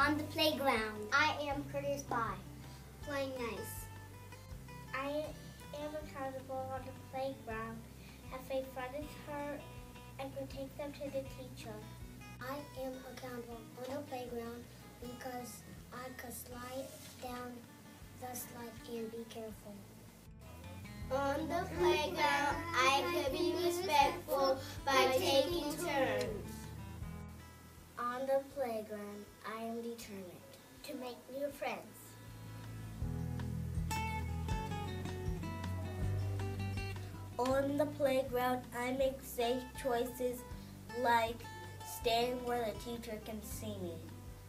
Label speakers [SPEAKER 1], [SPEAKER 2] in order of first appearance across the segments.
[SPEAKER 1] On the playground, I am courteous by playing nice. I am accountable on the playground. If a is hurt, I can take them to the teacher. I am accountable on the playground because I could slide down the slide and be careful. On the playground, I could be respectful by taking turns. On the playground, I am determined to make new friends. On the playground, I make safe choices like staying where the teacher can see me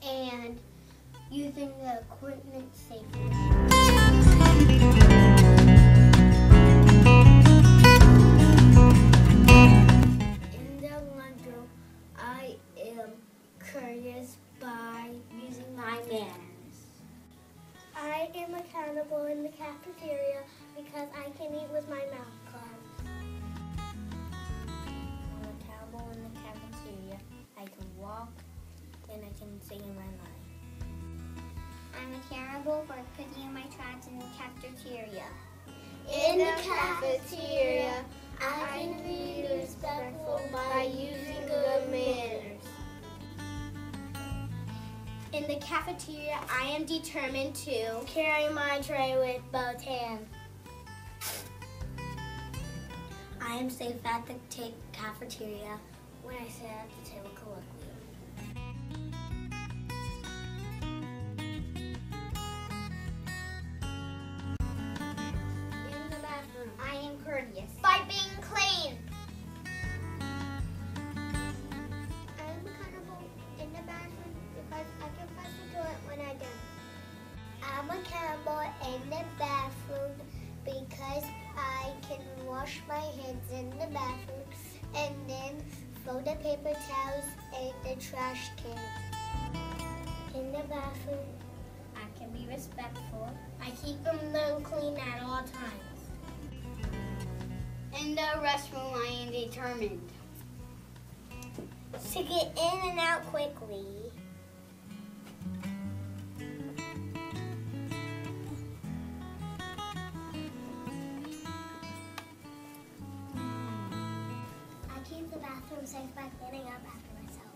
[SPEAKER 1] and using the equipment safely. In my mind. I'm accountable for picking my trash in the cafeteria. In the cafeteria, I can be respectful by using good manners. In the cafeteria, I am determined to carry my tray with both hands. I am safe at the cafeteria when I sit at the table colloquially. I'm accountable in the bathroom because I can wash my hands in the bathroom and then throw the paper towels in the trash can. In the bathroom, I can be respectful. I keep them though clean at all times. In the restroom, I am determined to get in and out quickly. The bathroom safe by cleaning up after myself.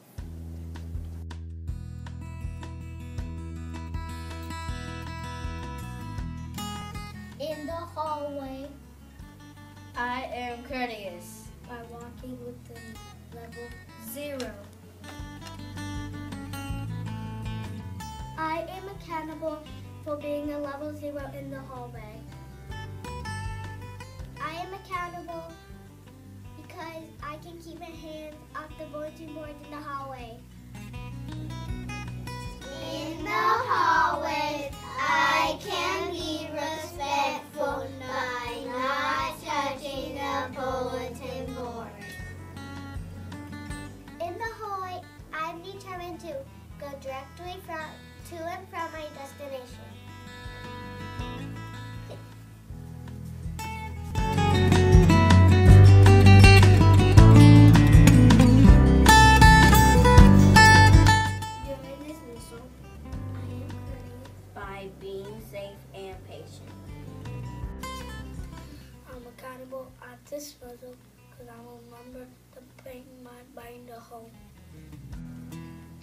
[SPEAKER 1] In the hallway,
[SPEAKER 2] I am courteous.
[SPEAKER 1] by walking with the level zero. I am accountable for being a level zero in the hallway. I am accountable because I can keep my hands off the bulletin boards in the hallway. In the hallways, I can be respectful by not touching the bulletin board. In the hallway, I'm determined to go directly from to and from my destination. Home.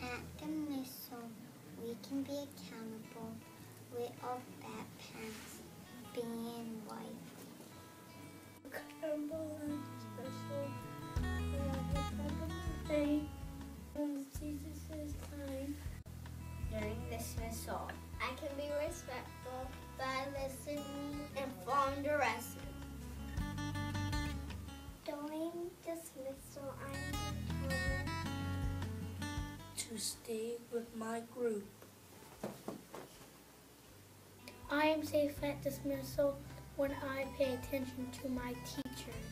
[SPEAKER 1] At the missile, we can be accountable with our backpacks being white. Accountable
[SPEAKER 3] stay with my group.
[SPEAKER 1] I am safe at dismissal when I pay attention to my teachers.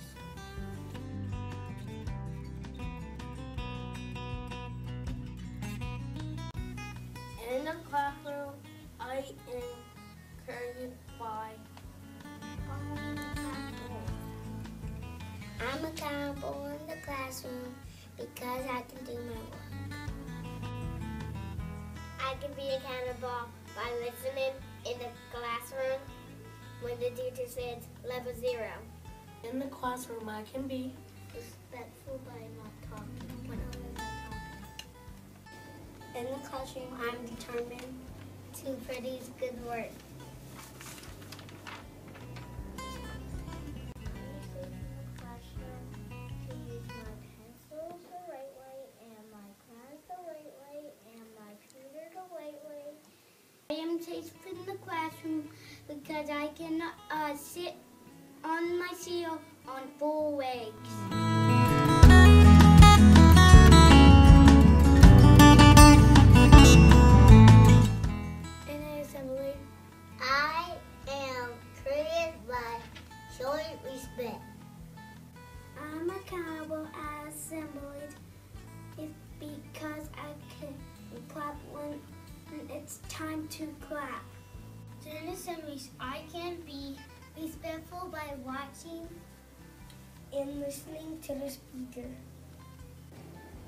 [SPEAKER 3] In the classroom, I am encouraged by
[SPEAKER 1] I'm accountable in the classroom because I can do my work. I can be accountable by listening in the classroom when the teacher says level zero.
[SPEAKER 3] In the classroom, I can be
[SPEAKER 1] Respectful by not talking when others are talking. In the classroom, I'm determined to produce good work. Classroom because I can uh, sit on my seal on four legs. In assembly, I am created by showing respect. I'm at assemblies is because I can clap when it's time to clap. During assemblies, I can be respectful by watching and listening to the speaker.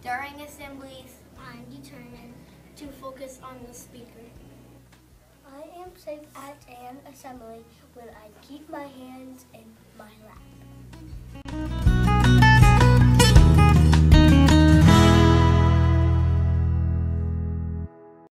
[SPEAKER 2] During assemblies,
[SPEAKER 1] I'm determined.
[SPEAKER 3] to focus on the speaker.
[SPEAKER 1] I am safe at an assembly when I keep my hands in my lap.